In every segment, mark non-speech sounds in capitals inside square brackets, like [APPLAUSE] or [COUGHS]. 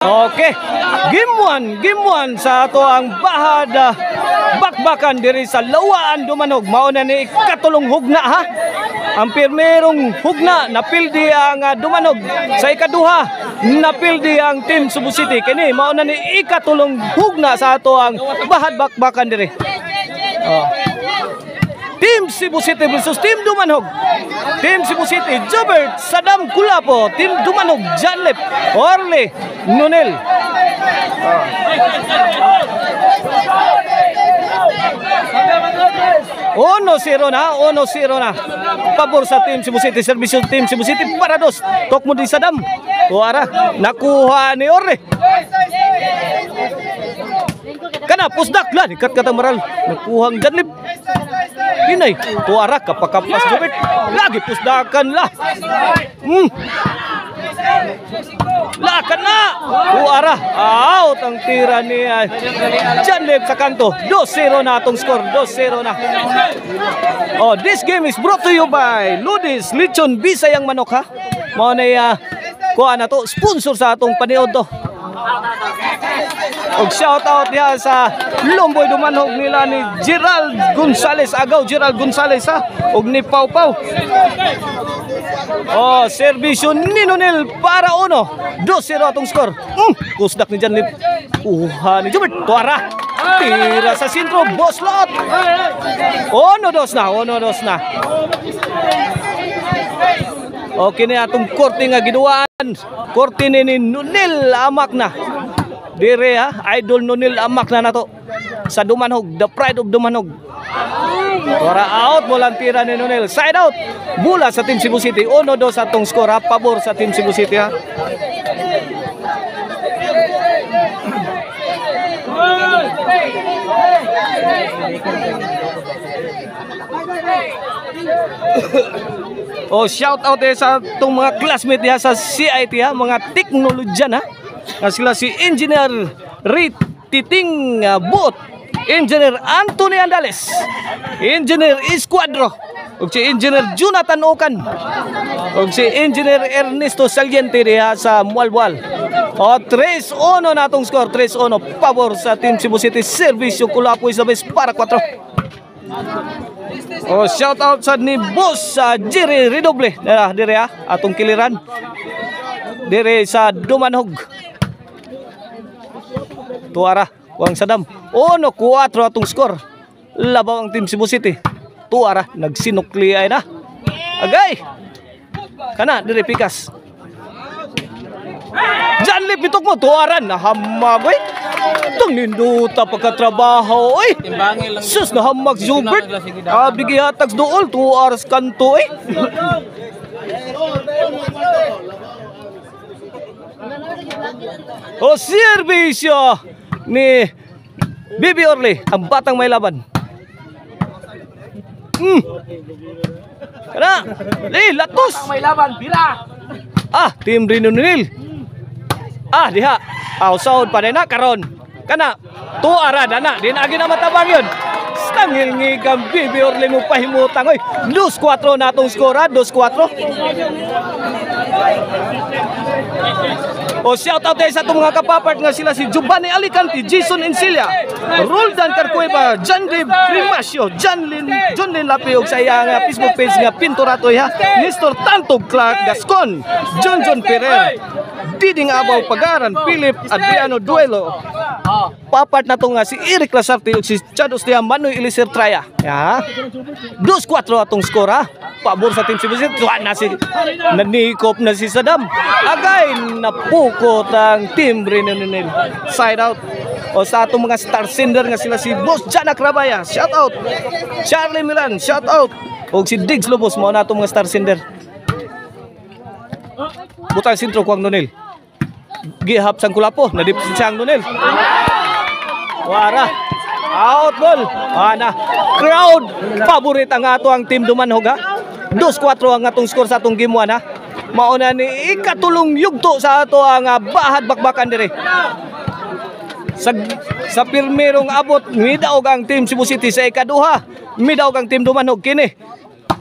Okay. Game 1, game 1 sa ato ang bahad ah, bakbakan diri sa Lawaan Dumanog. Mauna ni ikatulong hugna ha. Ang pirmerong hugna napildi ang Dumanog sa ikaduha napildi ang Team Cebu City. Kini mauna ni ikatulong hugna sa ato ang bahad bakbakan diri. Oh. Team Cebu City versus Team Dumanog. Team Cebu City, Jobert, Sadam Kulapo, Team Dumanog, Janlep, Orle, Nunel. Uno zero na, uno zero na. Pabor sa Team Cebu City, servisyo Team Cebu City para dos. Tok mo di Sadam. Tuara, nakuha ni Orle. Kana pusdak lah ikat kata maral. Nakuhang Janlep. Pinay, tuara kapakapas Jobert. Lagi pusdakan lah. Hmm. Lakan na! Tuara, out ang tira ni uh, Janlep sa kanto. 2-0 na atong score, 2-0 na. Oh, this game is brought to you by Ludis Lechon Bisayang Manok ha. Mao na uh, kuha na to, sponsor sa atong paniod to. Og shout out diha sa Lomboy Dumanhog nila ni Gerald Gonzales agaw Gerald Gonzales ha og ni Pau Pau. Oh, servisyo ni Nonel para uno. 2-0 atong score. Mm, kusdak ni Janlip. Uha ni Jubert. Tuara. Tira sa sentro. Boss lot. Uno dos na. Uno dos na. Okay na atong korte nga giduan. Korte ni Nonel Amak na. Dire ha, idol Nonil Amak na nato sa Dumanhog, the pride of Dumanhog. Tora out, walang tira ni Nonil. Side out, bula sa Team Cebu City. Uno do sa tong score ha, pabor sa Team Cebu City ha. [COUGHS] oh, shout out eh sa tong mga classmate niya sa CIT ha, mga teknolodyan ha. Na sila si Engineer Rit Titing uh, Buot, Engineer Anthony Andales, Engineer Esquadro, ug si Engineer Jonathan Okan, ug si Engineer Ernesto Saliente diha sa Mualbual. O 3-1 natong score, 3-1 pabor sa Team Cebu City Servicio Kulapoy sa base para 4. Oh, shout out sa ni Boss sa Jerry Redoble. Dira, ha, atong kiliran. Dire sa Dumanhog. Tuara, Wang Sadam. Uno, 4 atong score. Labaw ang Team Cebu City. Tuara, nagsinukli na. Agay! Kana, dire pikas. Janlip itok mo, tuaran, nahamag, oy. Itong ninduta pagkatrabaho, oy. Sus, nahamag, Zubert. Ah, bigihatags dool, 2 hours kanto, oy. o serbisyo ni Bibi Orly, ang batang may laban. Hmm. Kana, li, latos. May laban, bila! Ah, Team Rino Nil. Ah, diha. Aw sahod pa rin na karon. Kana, tuara na na. Din agi na matabang yun. Stangil ngi kang Bibi Orly mo pahimutang. Oy, 2-4 na atong score ha, 2-4. O shout out tayo sa itong mga kapapart nga sila si Giovanni Alicante, Jason Encilia, Roldan Carcueva, John Dave Primasio, John Lin, John Lin Lapiog sa iya nga Facebook page nga Pinturatoy ha, Nestor Tantog Clark Gascon, John John Ferrer, Diding Abaw Pagaran, Philip Adriano Duelo, papart na to nga si Eric Lasarte si Chad Ostia Manoy Elisir Traya. Ya. 2-4 atong score ha. Pabor sa Team Cebu. Tuwa na si nanikop na si Saddam. Agay napukot ang Team Brenonil. Side out. O sa atong mga star sender nga sila si Boss Janak Rabaya. Shout out. Charlie Milan. Shout out. O si Diggs Lobos mo na atong mga star sender. Butang sintro kuang Nonil. Gihap sang kulapo. Nadip siyang Nonil. Wara. Out ball. Ana. Crowd. Paborit ang ato ang team Dumanhog ha. 2-4 ang atong score sa atong game 1 ha. Mauna ni ikatulong yugto sa ato ang ah, bahad bakbakan dire. Sa sa pirmerong abot midaog ang team Cebu City sa ikaduha. Midaog ang team Dumanhog kini.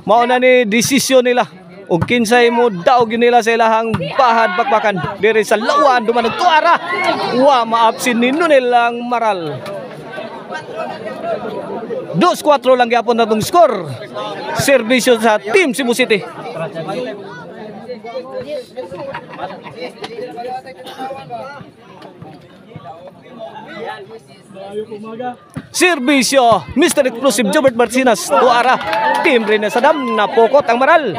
Mauna ni desisyon nila ug kinsay mo daog nila sa ilahang bahad bakbakan diri sa lawan duman tuara wa maapsin ni Nunel ang maral 2-4 lang gyapon na tong score serbisyo sa team Cebu City Serbisyo, Mr. Exclusive Jobert Marcinas, tuara, team rin sa dam, napokot ang maral.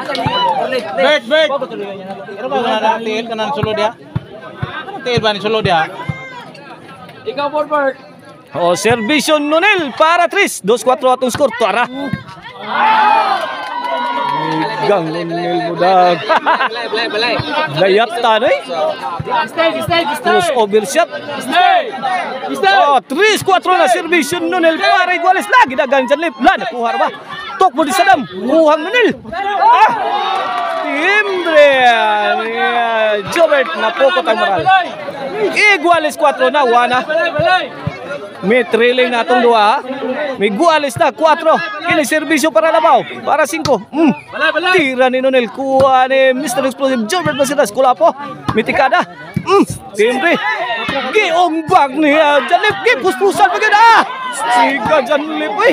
Bert, Bert. Ano ba na tiil ka ng sulod ya? Ano tiil ba ni sulod ya? Ikaw, Bert. O, serbisyo Nunel para Tris, 2-4 atong score, tuara. Gang Nunel mudag. Layat tanay. Stay, stay, Cross over shot. Stay. Oh, 3-4 na serbisyo Nunel para iguales lagi dagan dyan lip. La, nakuha ba? Tok mo di sa dam. Kuhang Nunel. Ah! Timbre. Yeah. Jobert na pokot ang maral. Iguales 4 na, wana. Balay, balay. May trailing na itong dua. ha? May gualis na, 4. Kini serbisyo para labaw. Para 5. Mm. Tira ni Nonel. Kuha ni Mr. Explosive. Gilbert Basitas. Kula po. Mitikada. Mm. Timbre. Giong bag niya. Janip. Gipuspusan. Bagay na. Siga Janip. Uy.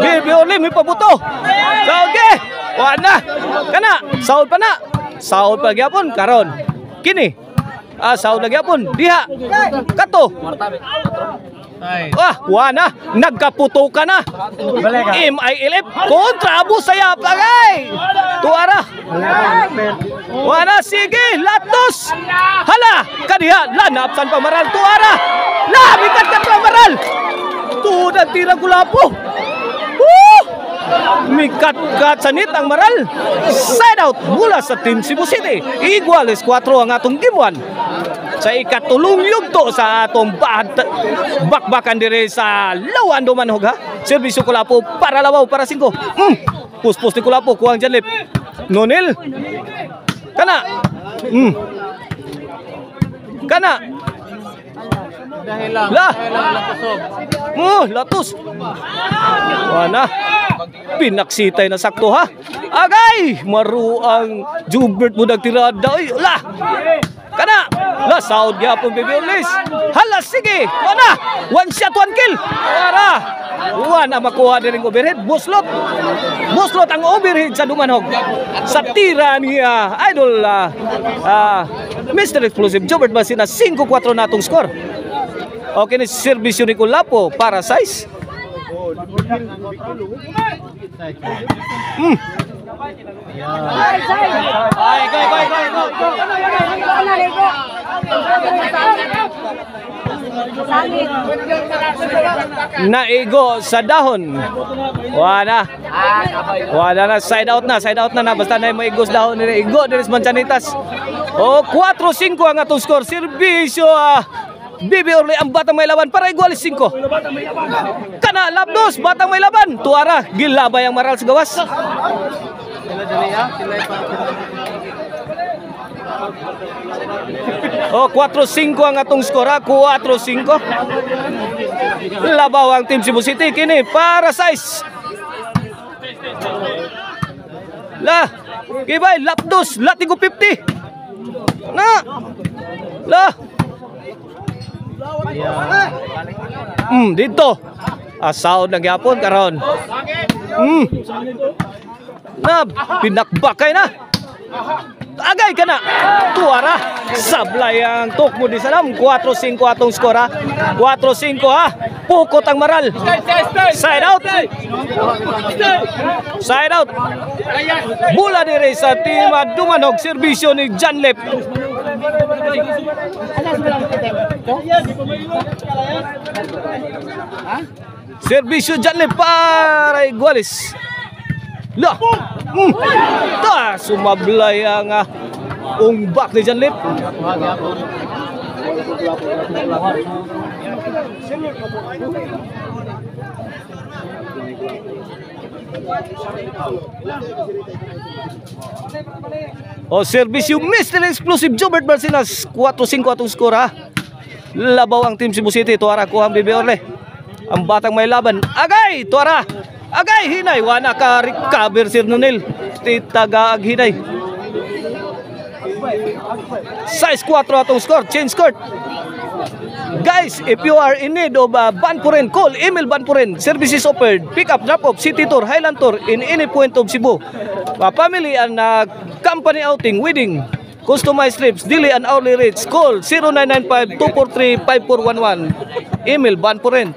Bibi Oli. May pabuto. Sauge. Wana. Kana. Saud pa na. Saud pa gyapon Karon. Kini. Ah, saud lagi apon. Diha. Kato. Ah, wana, nagkaputo ka na. MILF kontra Abu Sayyaf agay. Tuara. Wana sige, latos. Hala, kadiha lanapsan pamaral tuara. La, bigat ka pamaral. Tudan tira gulapo. Woo! Mikat kat sanit ang maral. Side out mula sa Team Cebu City. Iguales 4 ang atong gimuan. Sa ikatulong yugto sa atong bakbakan dire sa Lawan Dumanhog ha. Serbisyo Kulapo para labaw para 5. Mm. Puspos ni Kulapo kuang janlip. Nonil. Kana. Mm. Kana. Dahil lang. La. Kusog. Oh, latos. Wana. Pinaksitay na sakto ha. Agay! Maruang Jubert mo nagtirada. Uy, la! Kana! La, Saud gyapon Bibi Orlis. Hala, sige! Wana! One shot, one kill! Para! Wana makuha din ang overhead. Buslot! Buslot ang overhead sa Dumanhog. Sa tira niya, idol, ah, ah, Mr. Explosive, Jobert Basina, 5-4 na itong score. Okay ni serbisyo ni Kulapo para size. Mm. Ay, go, go, go, go, go. Naigo sa dahon. Wala. Wala na side out na, side out na na basta na maigo sa dahon Igo Deres Manchanitas. O 4-5 ang atong score. Serbisyo ah. Bibi Orly ang batang may laban para igualis 5. Kana labdos batang may laban. Tuara gilabay ang maral sa gawas. O 4-5 ang atong skor ha. 4-5. Labaw ang Team Cebu City kini para size. La, kibay lapdos, latigo 50. Na. La. Hmm, dito. Asaw na gyapon karon. Hmm. Na, pinakbakay na. Agay ka na. Tuara. Sablay ang tok mo di salam. 4-5 atong skor ha. 4-5 ha. Pukot ang maral. Side out. Side out. Bula dire sa team ah, Dumanog. Serbisyo ni John Serbisyo John Lep para Iguales. Lah. Hmm. Ta sumablay ang ah, umbak ni John Lep. O serbisyo Mr. Explosive Jobert Barcenas 4-5 atong skor ha. Labaw ang Team Cebu City tuara ko ang Bibi Orle. Ang batang may laban. Agay tuara. Agay hinay wana ka recover Sir Nonel. Ti taga hinay. Size 4 atong score, change court. Guys, if you are in need of uh, Banpuren, call Emil Banpuren. Services offered. Pick up, drop off, city tour, Highland tour in any point of Cebu. Uh, family and uh, company outing, wedding, customized trips, daily and hourly rates. Call 0995-243-5411. Emil Banpuren.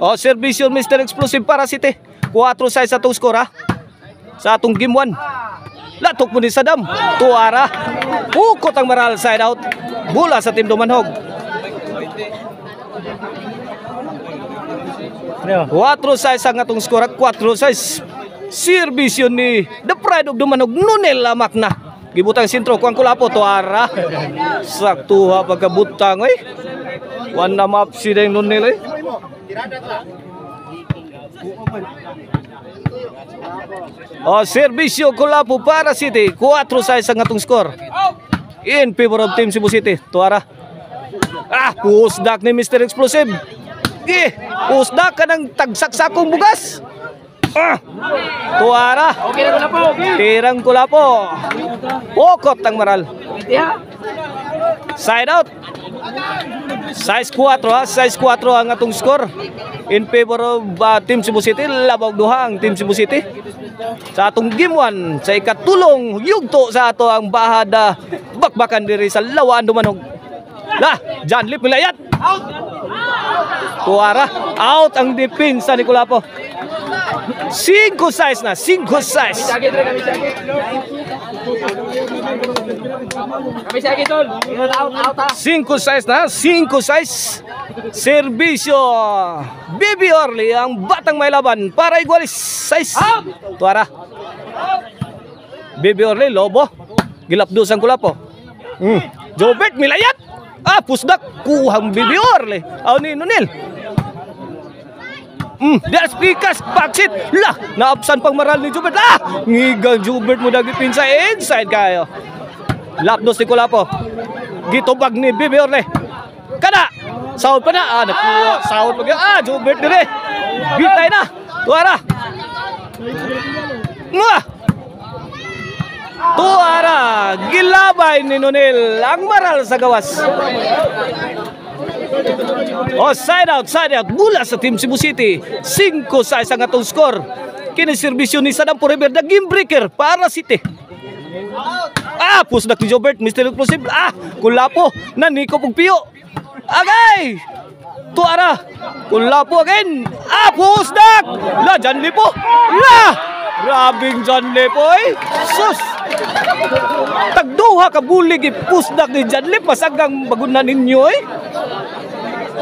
Oh, servisyo Mr. Explosive para City. 4 size atong score ha. Sa atong game 1. Latok mo ni Sadam. Tuara. Ukot ang maral side out. Bula sa Team Dumanhog. 4 size ang atong score. 4 size. Servisyo ni The Pride of Dumanhog. Nunel Lamak na. Gibutang sintro. Kuang kulapo. Tuara. Sakto ha pagkabutang. Eh. One na map si Deng Nunel eh. O, servisyo Kulapo para City. 4 size ang atong score. In favor of Team Cebu City. Tuara. Ah, pusdak ni Mr. Explosive. Eh, pusdak ka ng tagsaksakong bugas. Ah, tuara. Okay na po. Okay. Tirang Kulapo. Pokot ang maral. Side out. Size 4 ha, size 4 ang atong score. In favor of uh, Team Cebu City, labag duha ang Team Cebu City. Sa atong game 1, sa ikatulong yugto sa ato ang bahada bakbakan diri sa Lawaan Dumanog. La, John Lip Milayat. Out. Tuara, out ang depensa ni Kulapo. 5 size na, 5 size. 5 size na, 5 size. Serbisyo. Bibi Orly ang batang may laban para igualis size. Tuara. Bibi Orly, lobo. Gilapdos ang kulapo. Mm. Jobert Milayat. Ah, pusdak. Kuhang Bibi Orly. Aw ni Nunil. Mm, das pikas paksit. Lah, naapsan pang maral ni Jubert. Ah, ngigang Jubert mo dagi pinsa inside kayo. Lapdos ni Kulapo. Gitubag ni Bibi Orle. Kada. Sahod pa na. Ah, nakuha. Sahod pa. Ah, Jubert dire. Gitay na. Tuara. Mwah! Tuara. Gilabay ni Nonel. Ang maral sa gawas. Oh, side out, side out. Mula sa Team Cebu City. 5 sa isang atong score. Kiniservisyo ni Sadam Forever na game breaker para City. Ah, pusdak ni Jobert, Mr. Explosive. Ah, kulapo. Naniko pong piyo. Agay! Tuara. Kulapo again. Ah, pusdak! La, John Lipo. La! Grabing John Lipo eh. Sus! Tagduha ka bulig eh. Pusdak ni John Lipo. Pasagang bagunan ninyo eh.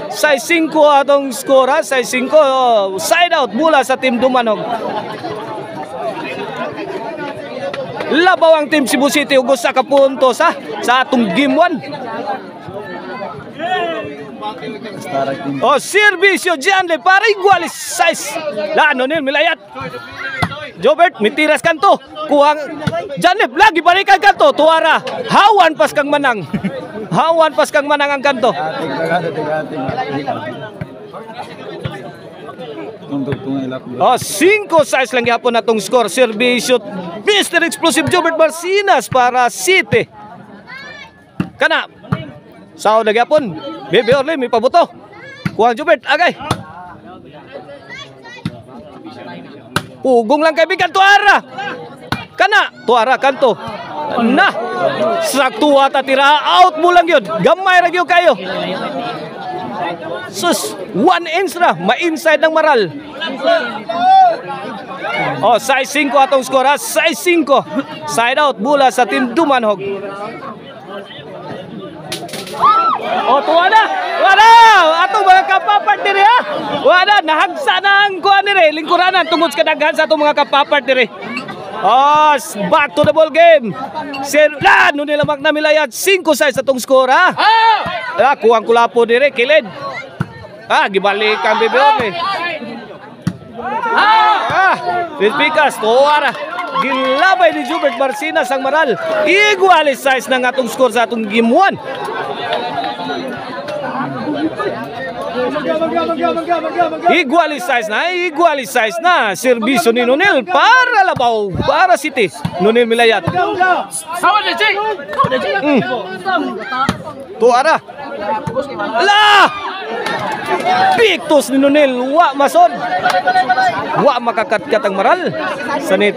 Size 5 atong score ha. Size 5. Oh, side out mula sa Team Dumanog. Labaw ang Team Cebu City ugos sa kapuntos ha. Sa atong game 1. Oh, servisyo Gianle para igualis size. Lano nil milayat. Jobert, mitiras kanto. Kuhang Janep, lagi balikan kanto. Tuara, hawan pas kang manang. Hawan pas kang manang ang kanto. Oh, 5 size lang gihapon natong score. Servisyo Mr. Explosive Jobert Marcinas para City. Kana. Sao na gihapon. Bebe Orle, may pabuto. Kuhang Jobert, agay. Pugong lang kaibigan, tuara. Kana, tuara, kanto. Na, saktuwa ta tira, out mo lang yun. Gamay ra gyud kayo. Sus, one inch ra, ma-inside ng maral. Oh, size 5 atong score ha. Size 5. Side out mula sa Team Dumanhog. Oh, tuwa na! Wala! Atong mga kapapart diri ha! Wala! Nahagsa na ang kuha diri. Lingkuranan tungod sa kadaghan sa atong mga kapapart diri. Oh, back to the ball game. Sir, la, no nila mak na milayad 5 size atong score ha. Ah, kuwang kulapo dire kilid. Ah, gibalik ang bibiyong eh. Ah, Pilpikas, tuwara. Gilabay ni Jubert Marcinas ang maral. Igualis size ng atong score sa atong game 1. Igualize na, igualize na. Servisyo ni Nonel para Labaw, para City. Nonel Milayat. Sama dia, Cik. Mm. Tuara. La! Pictus ni Nonel, wa masod. Wa makakatkat ang maral. Sanit.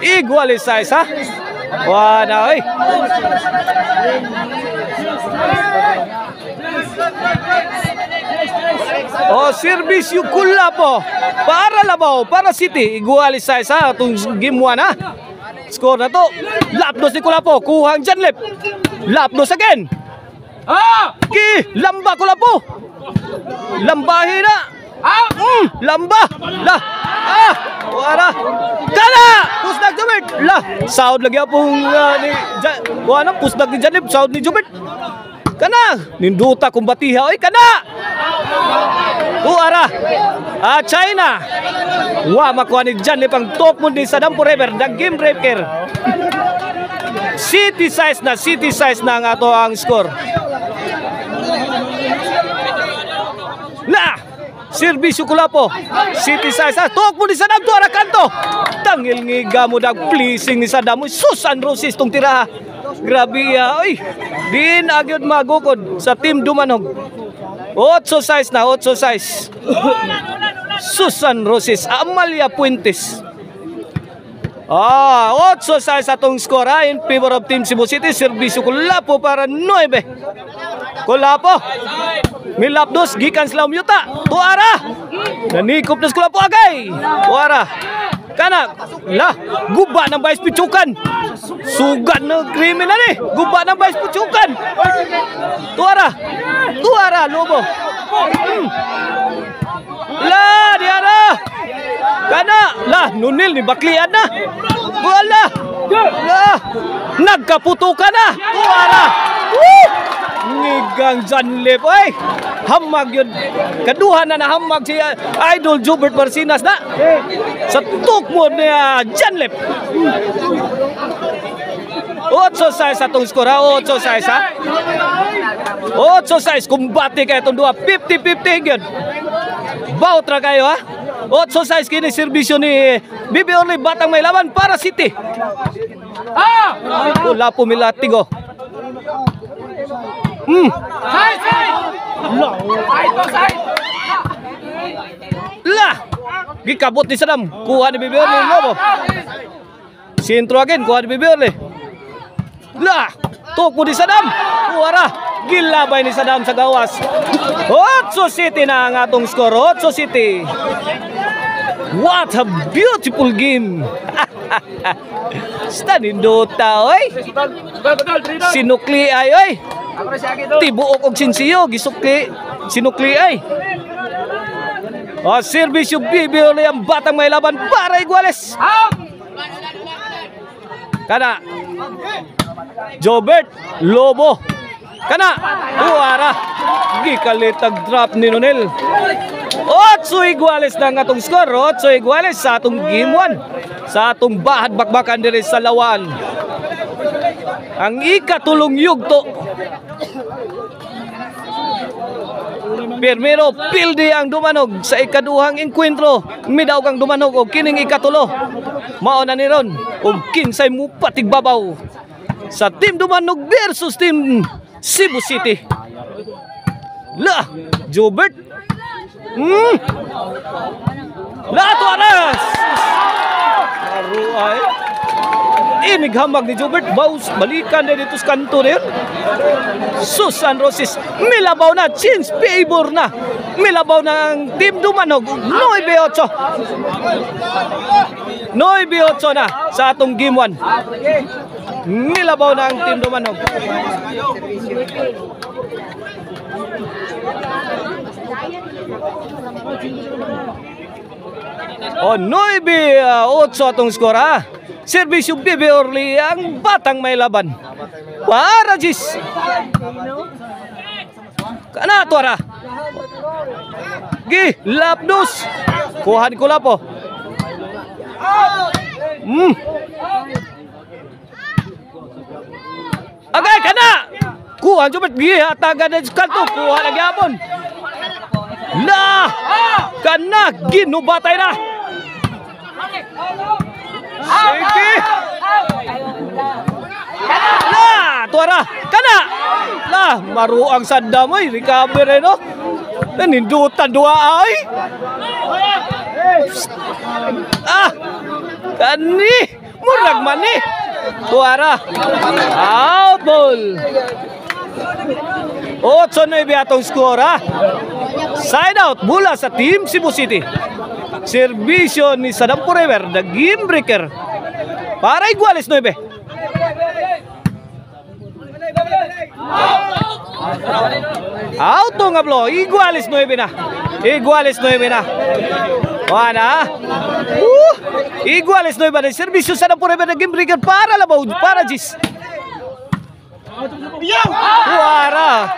Igualize ha. Wa na oy. Oh, serbisyo kula po. Para Labaw, para City. Igualize sa atong game 1 ha. Score na to. Lapdos ni Kulapo. Kuhang Janlep. Lapdos again. Ah! Ki, lamba Kulapo. Lambahin na. Ah! Mm, lamba. La. Ah, wala. Kana! Pusdag Jubert. La, sound lagi pong uh, ni ja, ano, pusdag ni Janlep, sound ni Jubert. Kana, ninduta kung batiha. Oy, kana! Tuara. Ah, China. Wa makuha ni Janlep ang top mo ni Saddam Forever. Game breaker. City size na, city size na ang ato ang score. La! Serbisyo kula po. City size ha. Tuwag mo ni Saddam to kanto. Tangil ngi gamo dag pleasing ni Saddam. Susan Roses tong tira ha. Grabe ya. Oy. Din agyod magukod sa team Dumanog. 8 size na, 8 size. [LAUGHS] Susan Roses, Amalia Puentes. Ah, 8 size atong score ha, in favor of Team Cebu City. Serbisyo kula po para 9. Kula po. Milapdos gikan sila umyuta. Tuara. Nanikop na skula po agay. Tuara. Kana. La. Guba ng Vice Pichukan. Sugat na kriminal eh. Guba ng Vice Pichukan. Tuara. Tuara. Lobo. Hmm. La. Diara. Kana. La. Nunil ni Baklian na. Wala. La. Nagkaputukan na. Tuara. Woo! Ngigang Janlip oy. Hamag yun. Kaduha na na hamag si uh, Idol Jubert Marcinas na. Sa tukmo niya Janlip. 8 size atong skor ha. 8 size ha. 8 size kumbate kay itong duha. 50-50 yun. Bout ra kayo ha. 8 size kini serbisyo ni Bibi Orly Batang may laban para City. Ah! Wala po milatigo. Hmm. Side, side! Side to side! La! Gikabot ni Saddam. Kuha ni Bibi Orly Lobo. Sintro again. Kuha ni Bibi Orly. La! Tuk mo ni Saddam. Kuha ra. Gilabay ni Saddam sa gawas. 8 City na ang atong score. 8 City. What a beautiful game. [LAUGHS] Stanin Dota, oy. Sinukli ay, oy. Tibuok og sinsiyo, gisukli, sinukli ay. O, servisyo Bibi Orly ang batang may laban para Iguales. Out! Jobert Lobo. Kana. Uara. Gikalitag drop ni Nonel. Otso Iguales na nga atong score. Otso Iguales sa atong game 1. Sa atong bahad bakbakan diri sa Lawan. Ang ikatulong yugto. Pirmero, pildi ang dumanog sa ikaduhang enkwentro. Midaw kang dumanog o kining ikatulo. Mao na ni ron og kinsay mo patigbabaw sa Team Dumanog versus Team Cebu City. La, Jobert. Hmm. La Tuanas. Aruay. Inig hamag ni Jobert Baus balikan na dito sa kanto rin. Susan Roses milabaw na change favor na. Milabaw na ang Team Dumanog 9-8. 9-8 na sa atong game 1. Milabaw na ang Team Dumanog. O 9-8 atong skor. Servisyo Bibi Orly ang batang may laban. Para Jis. Kana to ara. Gi, lapdos. Kuhan ko lapo. Hmm. Agay kana. Kuhan jud gi hatagan na sa kanto. Kuha lagi apon. La! Kana ginubatay na. Sige. La, tuara. Kana. La, maruang sa damoy recovery no. Nanindutan dua ay. Ah! Kani! Murag man ni! Tuara! Out ball! 8-9 atong score ha! Side out mula sa Team Cebu City. Servisyo ni Sadam Forever, the game breaker. Para iguales 9. Auto nga blo, iguales 9 na. Iguales 9 na. Wala. Uh, iguales 9 na. Servisyo sa Forever, the game breaker para labaw, para Gis. Wara.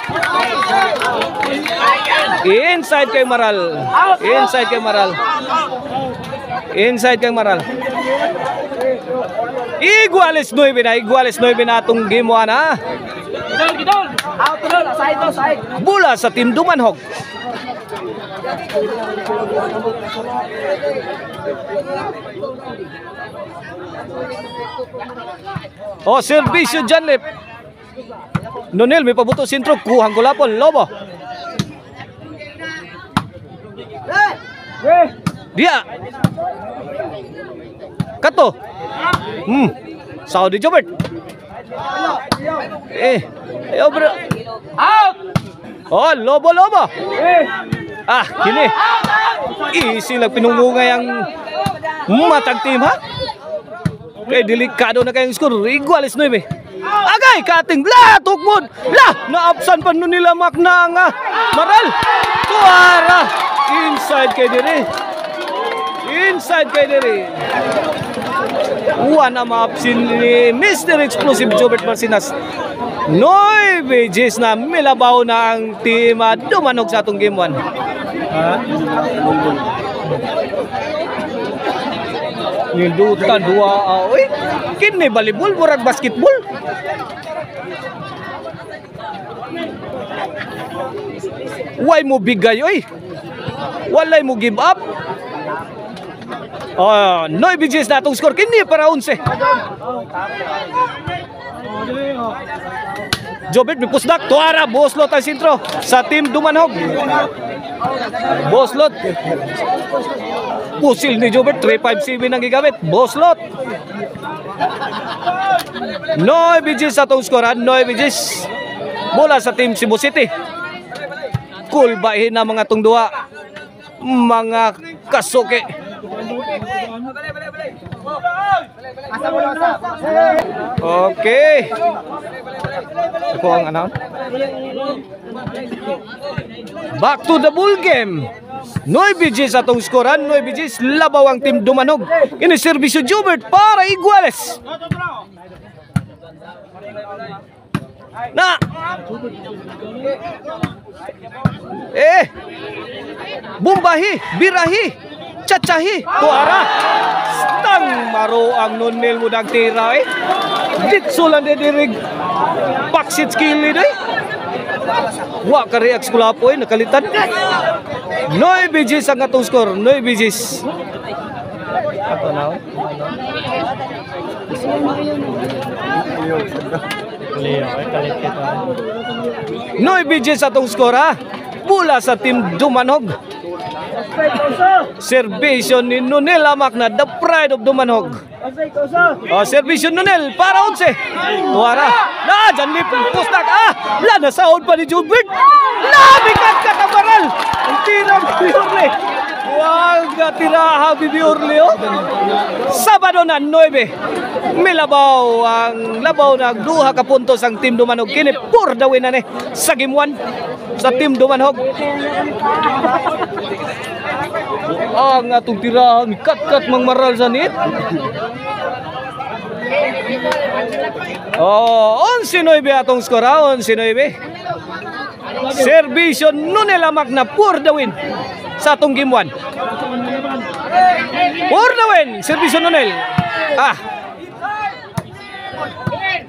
Inside kay Maral. Inside kay Maral. Inside kay Maral. Iguales 9 na, iguales 9 na atong game 1 ha. Gidol, gidol. Out doon. Side to side. Bula sa Team Dumanhog. Oh, servisyo dyan, Lip. Nonel, may pabuto sintro. Kuhang kulapon. Lobo. Dia. Kato. Hmm. Saudi Jobert. Eh. Eh, oh, bro. Out. Oh, lobo lobo. Ah, kini. Easy lang pinungungay ang matag team ha. Kay delikado na kayong score. Iguales 9. Agay, kating la tukmod. La, naapsan pa nun nila mak na nga. Maral. Tuara. Inside kay diri. Inside kay diri. Uwan na maapsin ni Mr. Explosive Jobert Marcinas. Noy pages na milabaw na ang team at dumanog sa atong game 1. Nindutan dua ah, Uy, kini volleyball murag basketball. Why mo bigay oy? Walay mo give up. Oh, noy pages na atong score kini para 11. Jobert may pusdak, tuara, boslot ang sintro sa team Dumanhog. Boslot. Pusil ni Jobert, 357 ang gigamit. Boslot. Noy bigis sa itong skoran, Noy bigis mula sa team Cebu City. Cool bahin na mga tong duwa. Mga kasuki. Okay. Ako ang ano? Back to the bull game. Noy BGs atong skoran, Noy BGs labaw ang team Dumanog. Ini serbisyo Jubert para Iguales. Na. Eh. Bumbahi, birahi, chachahi, tuara. Stang maro ang nunil mo dag tira eh. Ditso lang de dirig. Baksit skill ni day. Wa ka react kula po eh, nakalitan. Noy BGs ang atong score, Noy BGs. Ato na. oh. Noy BGs atong score ha. Pula sa team Dumanog. Servisyo ni Nunel Amak na the pride of Dumanog. Oh, servisyo Nunel para 11. Tuara. Na, dyan ni pustak. Ah, la na sahod pa ni Jubert. La, bigat ka kabaral. Ang tira ni Orle. Wag ka tiraha Bibi Orle. Oh. Sabado na 9. Milabaw ang labaw na duha ka puntos ang team Dumanog. Kini pur dawin na ni sa game 1 sa team Dumanog. Ang atong tirahan kat-kat mang maral sa nit. Oh, 11-9 atong skor ha, 11-9. Servisyo nunilamak na pur the win sa atong game 1. Pur the win, servisyo nunel. Ah.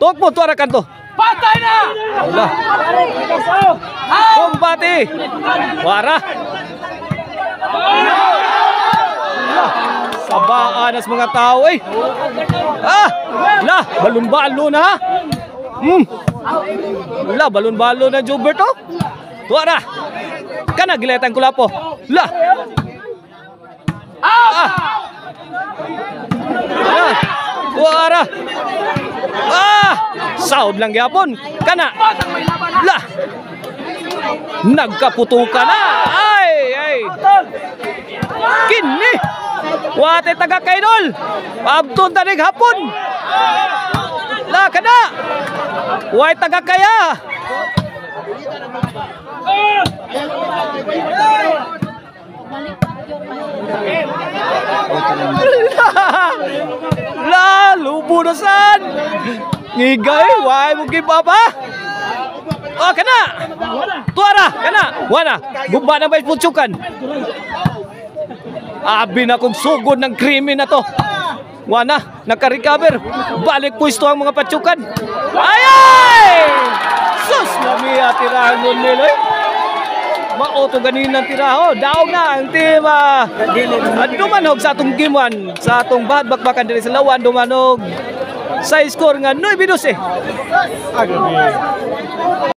Tok mo tuara kanto. Patay na! Allah. Kumbati. Wara. Sabaan as mga tao eh. Ah! La, balon-balo na ha. Hmm. La, balon-balo na Jubert oh. Tuwa na. Kana giletan ko lapo. La. Ah! La. Tuwa na. Ah! Sound lang yapon. Kana. La. Nagkaputukan na. Ay, ay. Kini. Wate taga kaidol. Abton tanig hapon. La kana. Way taga kaya. [LAUGHS] La, lubo na san. Ngigay, way mo ha? Oh, kana. Tuara, kana. Wana, gumba na ba putsukan? Abi na kong sugod ng krimen na to. Wana, naka-recover. Balik pwesto ang mga patsukan. Ay, ay! Sus, lami tirahan mo nila. Maoto ganin ang tiraho. Daog na ang team. ah. At dumanog sa atong one. Sa atong bahad bakbakan diri sa lawan. Dumanog sa score nga 9-12.